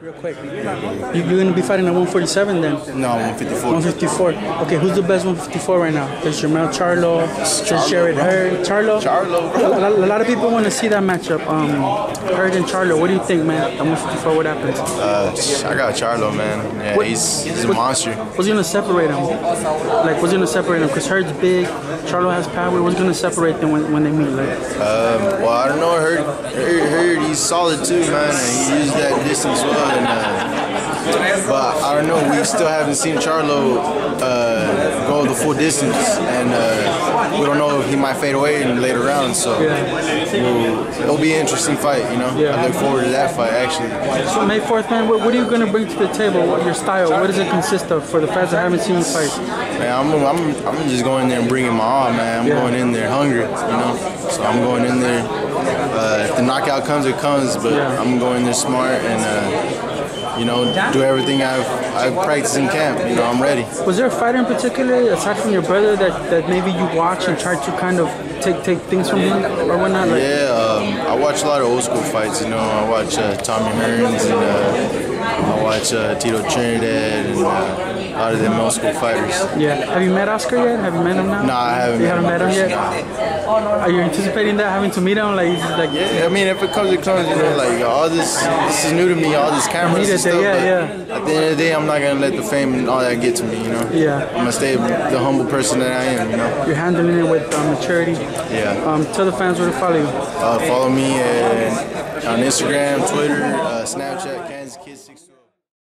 Real quick. You, you're going to be fighting at 147 then? No, 154. 154. Okay, who's the best 154 right now? There's Jermell Charlo, there's Jarrett Hurd. Charlo? Charlo, A, lot- a lot of people want to see that matchup. Um, Hurd and Charlo. What do you think, man? At 154, what happens? Uh, I got Charlo, man. Yeah, What- he's he's a what- monster. What's going to separate him? Like, what's going to separate him? Because Hurd's big, Charlo has power. What's going to separate them when, when they meet? Like, Well, I don't know. Hurd, Hurd, Hurd he's solid too, man. And he used that distance well. And, uh, but I don't know. We still haven't seen Charlo uh, go the full distance, and uh, we don't know if he might fade away in later rounds. So we'll, it'll be an interesting fight. You know, Yeah. I look forward to that fight actually. so May 4th, man, what, what are you going to bring to the table? What your style? What does it consist of for the fans that haven't seen the fight? Man, I'm, I'm, I'm just going there and bringing my all, man. I'm Yeah. going in there hungry, you know. So I'm going in there. Uh, if the knockout comes, it comes. But Yeah. I'm going there smart and, uh, you know, do everything I've I've practiced in camp. You know, I'm ready. Was there a fighter in particular, aside from your brother, that, that maybe you watch and try to kind of take take things from him or whatnot? Like, Yeah, um, I watch a lot of old school fights. You know, I watch uh, Tommy Hearns and uh, I watch uh, Tito Trinidad and uh, a lot of them old school fighters. yeah. Have you met Oscar yet? Have you met him now? No, I haven't. You haven't met him yet? Nah. Are you anticipating that, having to meet him? Like, like, Yeah, I mean, if it comes, it comes. You know, like all this, this is new to me. All this cameras and stuff. yeah, yeah. At the end of the day, I'm not gonna let the fame and all that get to me. You know. Yeah. I'm gonna stay the humble person that I am. You know. you're handling it with um, maturity. Yeah. Um, tell the fans where to follow you. Uh, follow me uh, on Instagram, Twitter, uh, Snapchat.